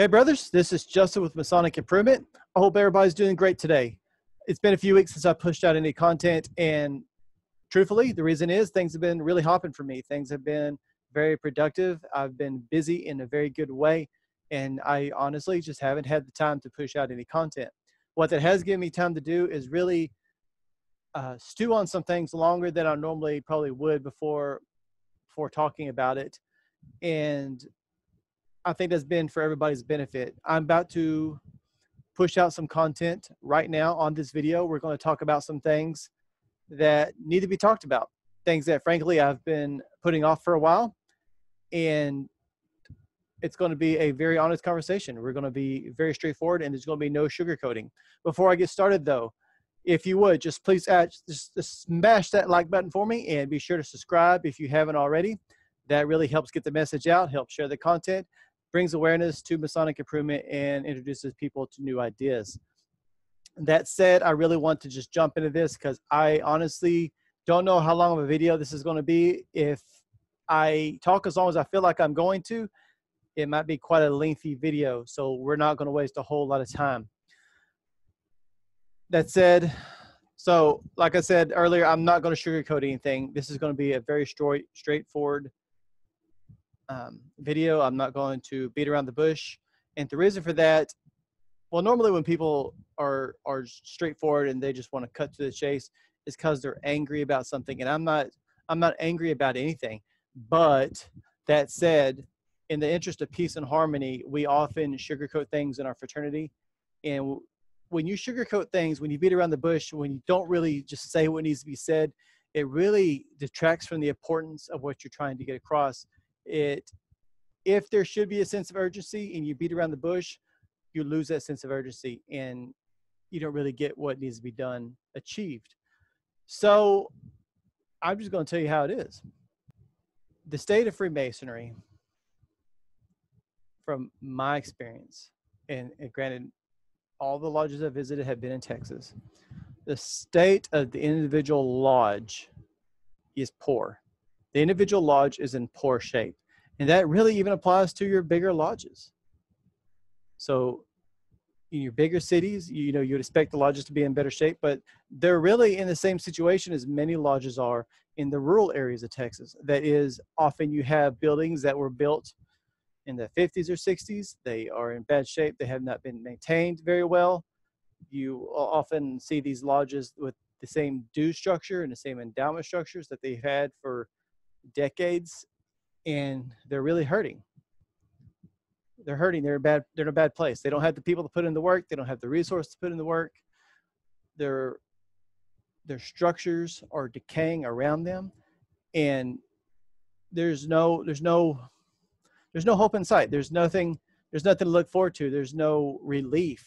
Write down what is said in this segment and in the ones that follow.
Hey, brothers, this is Justin with Masonic Improvement. I hope everybody's doing great today. It's been a few weeks since I pushed out any content, and truthfully, the reason is things have been really hopping for me. Things have been very productive. I've been busy in a very good way, and I honestly just haven't had the time to push out any content. What that has given me time to do is really uh, stew on some things longer than I normally probably would before before talking about it, and I think that's been for everybody's benefit. I'm about to push out some content right now on this video. We're going to talk about some things that need to be talked about, things that frankly I've been putting off for a while. And it's going to be a very honest conversation. We're going to be very straightforward and there's going to be no sugarcoating. Before I get started though, if you would just please add, just, smash that like button for me and be sure to subscribe if you haven't already. That really helps get the message out, helps share the content brings awareness to Masonic improvement and introduces people to new ideas. That said, I really want to just jump into this because I honestly don't know how long of a video this is going to be. If I talk as long as I feel like I'm going to, it might be quite a lengthy video, so we're not going to waste a whole lot of time. That said, so like I said earlier, I'm not going to sugarcoat anything. This is going to be a very straight, straightforward um, video. I'm not going to beat around the bush. And the reason for that, well, normally when people are are straightforward and they just want to cut to the chase, is because they're angry about something. And I'm not I'm not angry about anything. But that said, in the interest of peace and harmony, we often sugarcoat things in our fraternity. And when you sugarcoat things, when you beat around the bush, when you don't really just say what needs to be said, it really detracts from the importance of what you're trying to get across it if there should be a sense of urgency and you beat around the bush you lose that sense of urgency and you don't really get what needs to be done achieved. So i'm just going to tell you how it is. The state of freemasonry from my experience and, and granted all the lodges i visited have been in texas the state of the individual lodge is poor the individual lodge is in poor shape. And that really even applies to your bigger lodges. So in your bigger cities, you know, you'd expect the lodges to be in better shape, but they're really in the same situation as many lodges are in the rural areas of Texas. That is, often you have buildings that were built in the 50s or 60s. They are in bad shape. They have not been maintained very well. You often see these lodges with the same due structure and the same endowment structures that they've had for decades and they're really hurting. They're hurting. They're bad they're in a bad place. They don't have the people to put in the work. They don't have the resources to put in the work. Their their structures are decaying around them and there's no there's no there's no hope in sight. There's nothing there's nothing to look forward to. There's no relief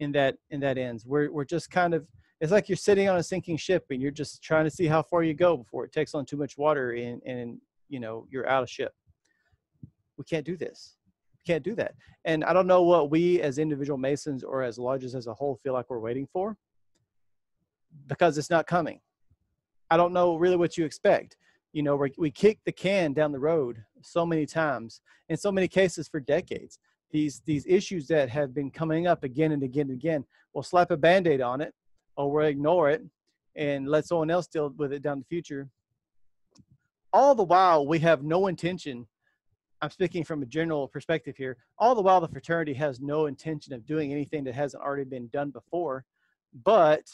in that in that ends. We're we're just kind of it's like you're sitting on a sinking ship and you're just trying to see how far you go before it takes on too much water and, and you know you're out of ship. We can't do this. We can't do that. And i don't know what we as individual masons or as lodges as a whole feel like we're waiting for because it's not coming. I don't know really what you expect. You know we we kick the can down the road so many times in so many cases for decades. These these issues that have been coming up again and again and again we'll slap a band-aid on it or we'll ignore it and let someone else deal with it down the future. All the while, we have no intention. I'm speaking from a general perspective here. All the while, the fraternity has no intention of doing anything that hasn't already been done before, but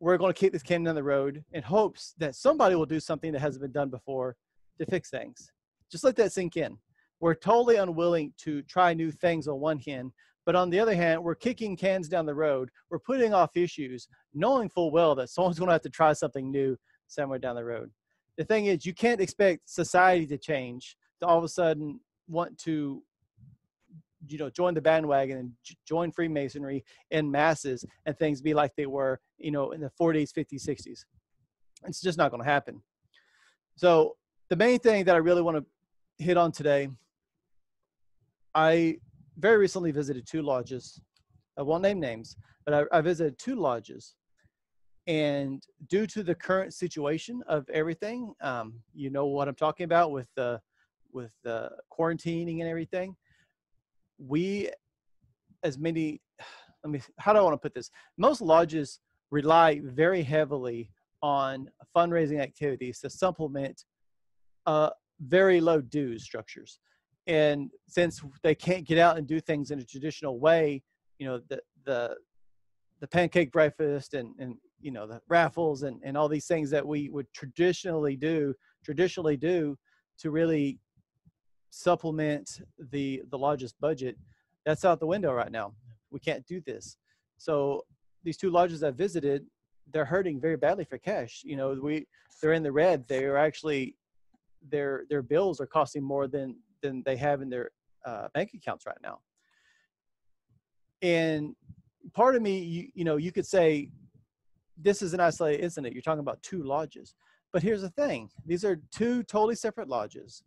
we're going to keep this can down the road in hopes that somebody will do something that hasn't been done before to fix things. Just let that sink in. We're totally unwilling to try new things on one hand, but on the other hand, we're kicking cans down the road. We're putting off issues, knowing full well that someone's going to have to try something new somewhere down the road. The thing is, you can't expect society to change to all of a sudden want to you know join the bandwagon and join freemasonry in masses and things be like they were you know in the 40s 50s 60s it's just not going to happen so the main thing that i really want to hit on today i very recently visited two lodges. I won't name names, but I, I visited two lodges. And due to the current situation of everything, um, you know what I'm talking about with the with the quarantining and everything. we, as many, let me, how do I want to put this? Most lodges rely very heavily on fundraising activities to supplement uh, very low dues structures. And since they can't get out and do things in a traditional way, you know, the, the, the pancake breakfast and, and you know the raffles and, and all these things that we would traditionally do traditionally do to really supplement the the lodge's budget that's out the window right now. We can't do this. So these two lodges i visited they're hurting very badly for cash. You know we they're in the red. They're actually their their bills are costing more than than they have in their uh, bank accounts right now and part of me you, you know you could say this is an isolated incident. You're talking about two lodges. But here's the thing these are two totally separate lodges.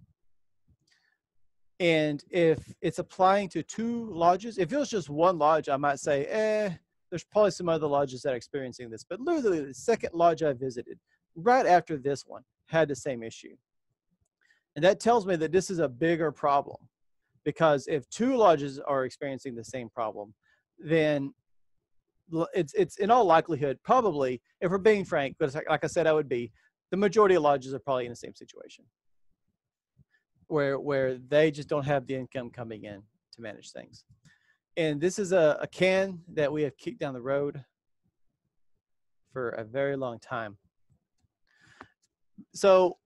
And if it's applying to two lodges, if it was just one lodge, I might say, eh, there's probably some other lodges that are experiencing this. But literally, the second lodge I visited, right after this one, had the same issue. And that tells me that this is a bigger problem because if two lodges are experiencing the same problem, then it's it's in all likelihood probably if we're being frank but like i said i would be the majority of lodges are probably in the same situation. Where where they just don't have the income coming in to manage things. And this is a, a can that we have kicked down the road for a very long time. So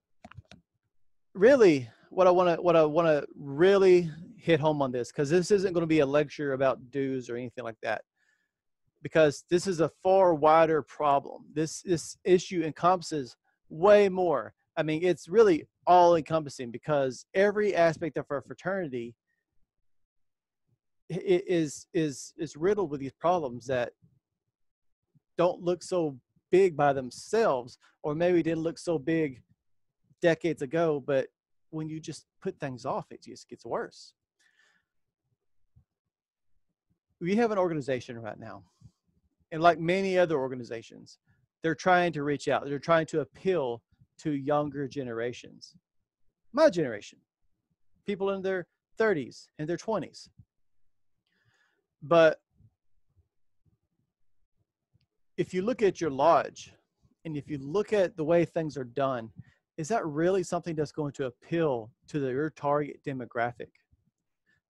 really what i want to what i want to really hit home on this because this isn't going to be a lecture about dues or anything like that because this is a far wider problem. This this issue encompasses way more. I mean, it's really all encompassing because every aspect of our fraternity is is is riddled with these problems that don't look so big by themselves or maybe didn't look so big decades ago but when you just put things off it just gets worse we have an organization right now and like many other organizations, they're trying to reach out. They're trying to appeal to younger generations. My generation, people in their 30s and their 20s. But if you look at your lodge and if you look at the way things are done, is that really something that's going to appeal to the, your target demographic?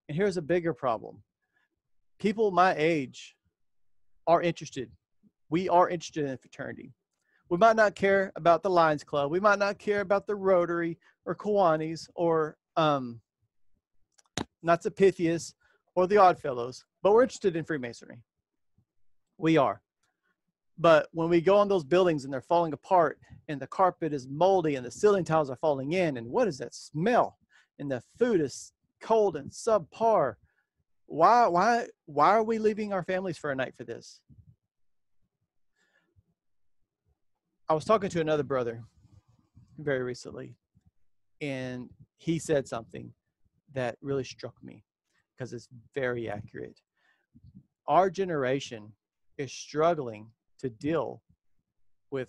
And here's a bigger problem people my age are interested. We are interested in fraternity. We might not care about the Lions Club. We might not care about the Rotary or Kiwanis or um, Knights of Pythias or the Oddfellows, but we're interested in Freemasonry. We are. But when we go on those buildings and they're falling apart and the carpet is moldy and the ceiling tiles are falling in, and what is that smell? And the food is cold and subpar. Why why why are we leaving our families for a night for this? I was talking to another brother very recently and he said something that really struck me because it's very accurate. Our generation is struggling to deal with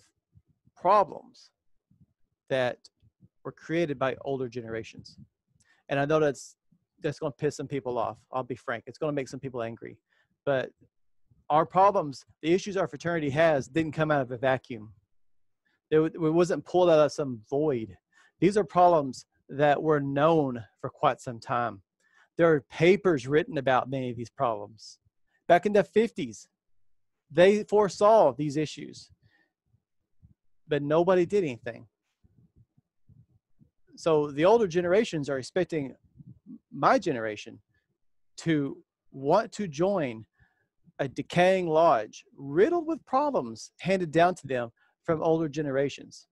problems that were created by older generations and i know that's that's going to piss some people off. I'll be frank. It's going to make some people angry. But our problems, the issues our fraternity has, didn't come out of a vacuum. It, it wasn't pulled out of some void. These are problems that were known for quite some time. There are papers written about many of these problems. Back in the 50s, they foresaw these issues, but nobody did anything. So the older generations are expecting my generation to want to join a decaying lodge riddled with problems handed down to them from older generations.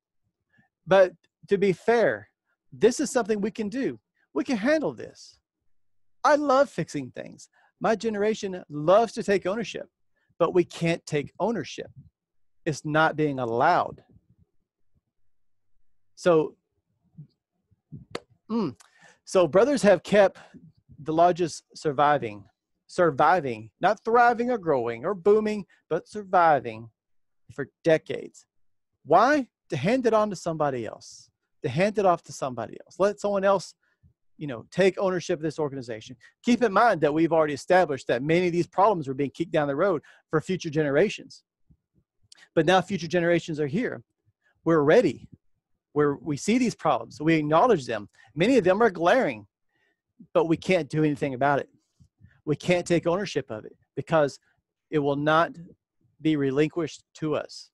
But to be fair, this is something we can do. We can handle this. I love fixing things. My generation loves to take ownership, but we can't take ownership. It's not being allowed. So, mm, so brothers have kept the lodges surviving, surviving, not thriving or growing or booming, but surviving for decades. Why? To hand it on to somebody else, to hand it off to somebody else. Let someone else you know, take ownership of this organization. Keep in mind that we've already established that many of these problems were being kicked down the road for future generations. But now future generations are here. We're ready. Where we see these problems, we acknowledge them. Many of them are glaring, but we can't do anything about it. We can't take ownership of it because it will not be relinquished to us.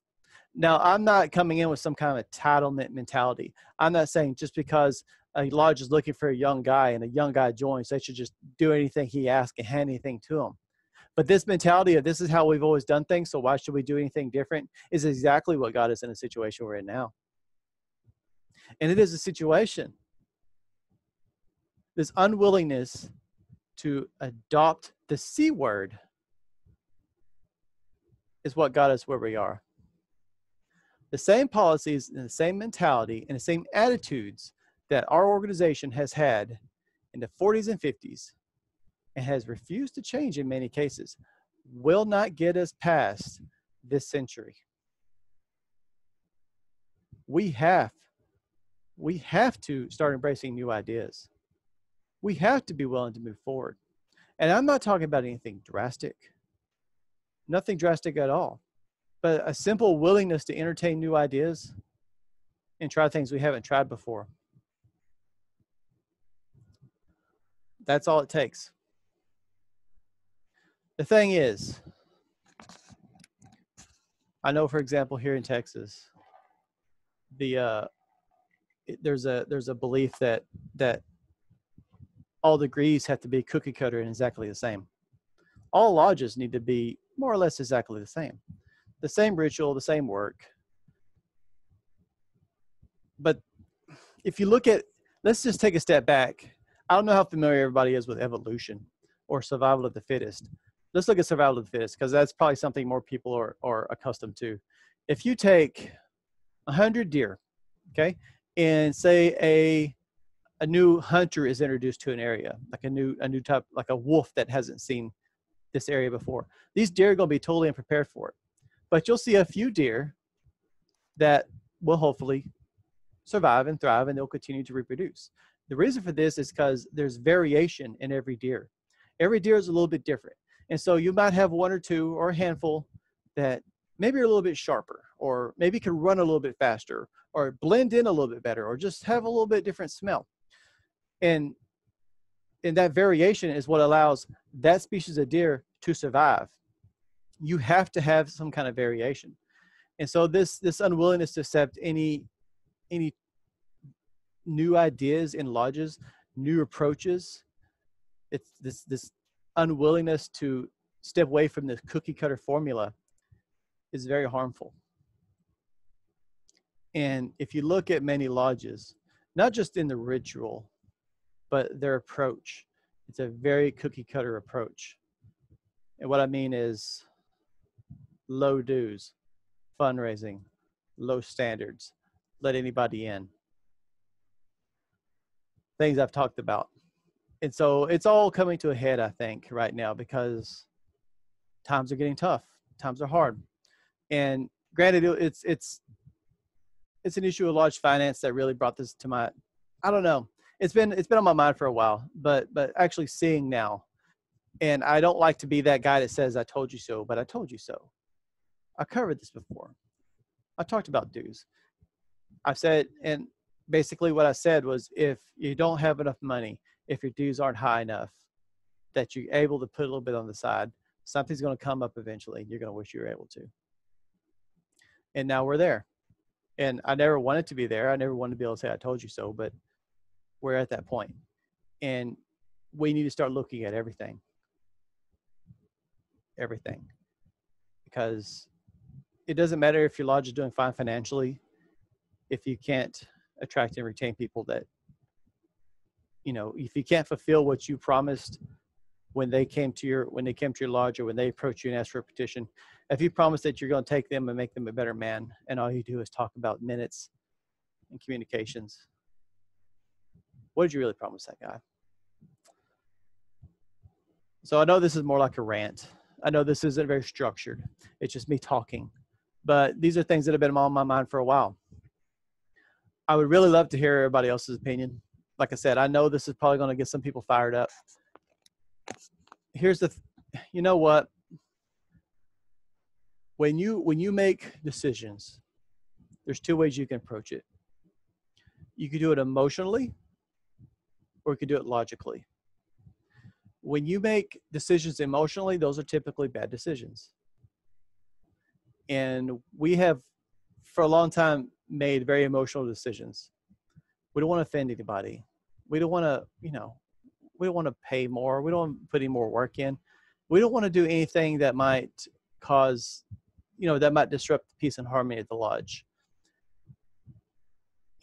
Now, I'm not coming in with some kind of entitlement mentality. I'm not saying just because a lodge is looking for a young guy and a young guy joins, they should just do anything he asks and hand anything to him. But this mentality of this is how we've always done things, so why should we do anything different is exactly what got us in a situation we're in now. And it is a situation. This unwillingness to adopt the C word is what got us where we are. The same policies and the same mentality and the same attitudes that our organization has had in the 40s and 50s and has refused to change in many cases will not get us past this century. We have we have to start embracing new ideas. We have to be willing to move forward. And I'm not talking about anything drastic. Nothing drastic at all. But a simple willingness to entertain new ideas and try things we haven't tried before. That's all it takes. The thing is, I know, for example, here in Texas, the uh, there's a there's a belief that that all degrees have to be cookie cutter and exactly the same. All lodges need to be more or less exactly the same, the same ritual, the same work. But if you look at, let's just take a step back I don't know how familiar everybody is with evolution or survival of the fittest. Let's look at survival of the fittest because that's probably something more people are, are accustomed to. If you take 100 deer, okay, and say a a new hunter is introduced to an area, like a new a new type, like a wolf that hasn't seen this area before. These deer are going to be totally unprepared for it, but you'll see a few deer that will hopefully survive and thrive, and they'll continue to reproduce. The reason for this is because there's variation in every deer. Every deer is a little bit different. And so you might have one or two or a handful that maybe are a little bit sharper or maybe can run a little bit faster or blend in a little bit better or just have a little bit different smell. And and that variation is what allows that species of deer to survive. You have to have some kind of variation. And so this this unwillingness to accept any any new ideas in lodges, new approaches. It's this this unwillingness to step away from the cookie cutter formula is very harmful. And if you look at many lodges, not just in the ritual, but their approach, it's a very cookie cutter approach. And what I mean is low dues, fundraising, low standards, let anybody in things I've talked about. And so it's all coming to a head, I think, right now because times are getting tough. Times are hard. And granted, it's it's it's an issue of lodge finance that really brought this to my I don't know. It's been it's been on my mind for a while, but but actually seeing now. And I don't like to be that guy that says I told you so, but I told you so. I covered this before. I talked about dues. I've said and basically what I said was if you don't have enough money, if your dues aren't high enough, that you're able to put a little bit on the side, something's going to come up eventually. You're going to wish you were able to. And now we're there. And I never wanted to be there. I never wanted to be able to say, I told you so, but we're at that point. And we need to start looking at everything. Everything. Because it doesn't matter if your lodge is doing fine financially, if you can't attract and retain people that you know if you can't fulfill what you promised when they came to your when they came to your lodge or when they approach you and ask for a petition if you promise that you're going to take them and make them a better man and all you do is talk about minutes and communications what did you really promise that guy? So i know this is more like a rant. I know this isn't very structured. It's just me talking. But these are things that have been on my mind for a while I would really love to hear everybody else's opinion. like I said, I know this is probably going to get some people fired up. Here's the, th- you know what? When you when you make decisions, there's two ways you can approach it. You could do it emotionally, or you could do it logically. When you make decisions emotionally, those are typically bad decisions. And we have, for a long time, made very emotional decisions. We don't want to offend anybody. We don't want to, you know, we don't want to pay more. We don't want to put any more work in. We don't want to do anything that might cause, you know, that might disrupt the peace and harmony at the lodge.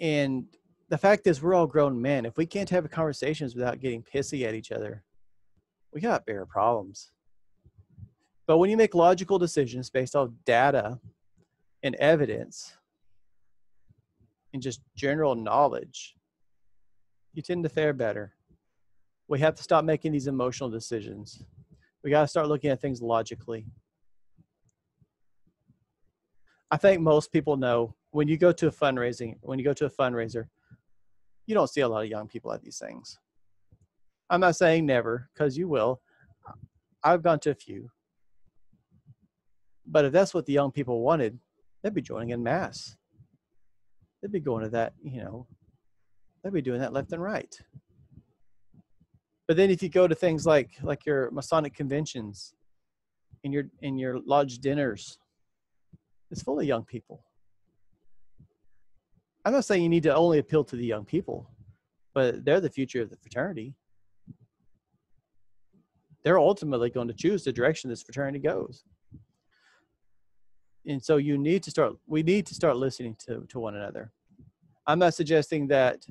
And the fact is, we're all grown men. If we can't have conversations without getting pissy at each other, we got bigger problems. But when you make logical decisions based off data and evidence and just general knowledge, you tend to fare better. We have to stop making these emotional decisions. We got to start looking at things logically. I think most people know when you go to a fundraising, when you go to a fundraiser, you don't see a lot of young people at these things. I'm not saying never, because you will. I've gone to a few. But if that's what the young people wanted, they'd be joining in mass. They'd be going to that, you know, they'd be doing that left and right. But then if you go to things like like your Masonic conventions and your in your lodge dinners, it's full of young people. I'm not saying you need to only appeal to the young people, but they're the future of the fraternity. They're ultimately going to choose the direction this fraternity goes. And so you need to start, we need to start listening to, to one another. I'm not suggesting that,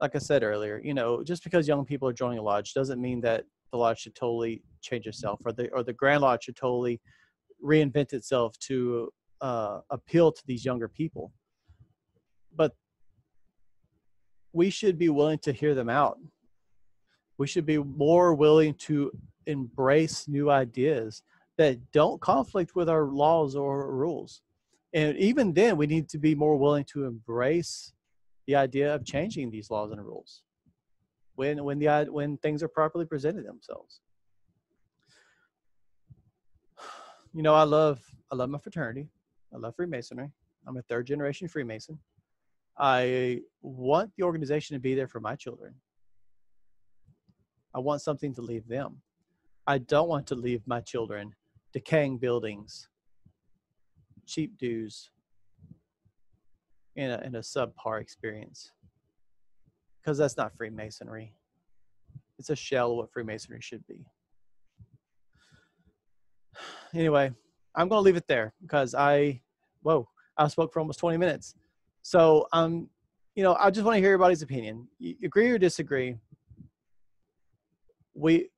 like I said earlier, you know, just because young people are joining a lodge doesn't mean that the lodge should totally change itself or the, or the Grand Lodge should totally reinvent itself to uh, appeal to these younger people but we should be willing to hear them out. We should be more willing to embrace new ideas that don't conflict with our laws or rules. And even then, we need to be more willing to embrace the idea of changing these laws and rules when when the when things are properly presented themselves. You know, I love I love my fraternity. I love Freemasonry. I'm a third generation Freemason. I want the organization to be there for my children. I want something to leave them. I don't want to leave my children decaying buildings, cheap dues, in a, a subpar experience. Because that's not Freemasonry. It's a shell of what Freemasonry should be. Anyway, I'm going to leave it there because I, whoa, I spoke for almost 20 minutes. So, um, you know, I just want to hear everybody's opinion. You agree or disagree? We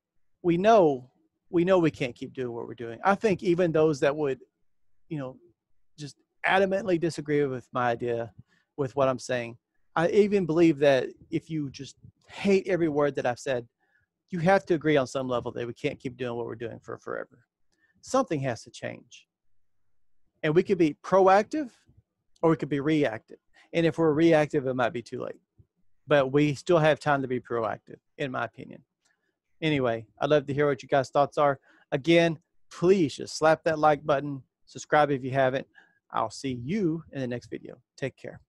we know we know we can't keep doing what we're doing. I think even those that would, you know, just adamantly disagree with my idea, with what I'm saying, I even believe that if you just hate every word that I've said, you have to agree on some level that we can't keep doing what we're doing for forever. Something has to change. And we could be proactive or we could be reactive. And if we're reactive, it might be too late. But we still have time to be proactive, in my opinion. Anyway, I'd love to hear what you guys' thoughts are. Again, please just slap that like button, subscribe if you haven't. I'll see you in the next video. Take care.